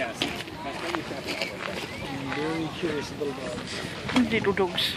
Yes. I'm very curious little dogs. Little dogs.